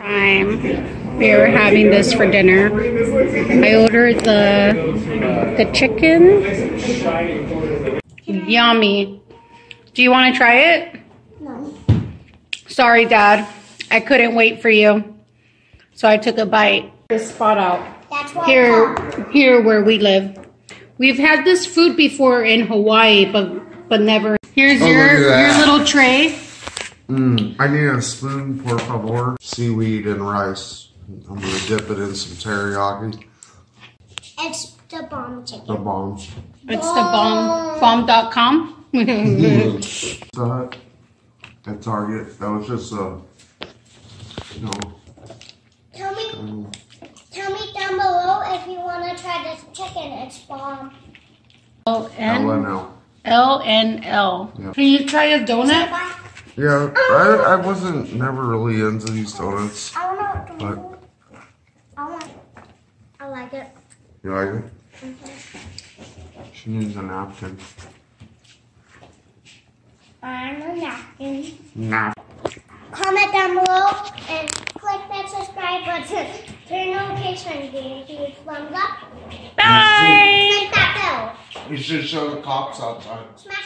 Time. We were having this for dinner. I ordered the the chicken. Yummy. Do you want to try it? No. Sorry, Dad. I couldn't wait for you. So I took a bite. This spot out. Here, here where we live. We've had this food before in Hawaii, but but never. Here's Oh, your your little tray. Mm, I need a spoon, por favor. Seaweed and rice. I'm gonna dip it in some teriyaki. It's the bomb The bomb. It's the bomb bomb.com. that at Target. That was just a, you know, Tell me, um, tell me down below if you want to try this chicken. It's bomb. L N LNL. L N L. Yeah. Can you try a donut? Yeah, I, I wasn't never really into these donuts. I want. But- I want. I like it. You like it? She needs a napkin. I'm a napkin. Nap. Comment down below and click that subscribe button. Turn notifications and give a thumbs up. Bye. Click that bell. You should show the cops outside. Smash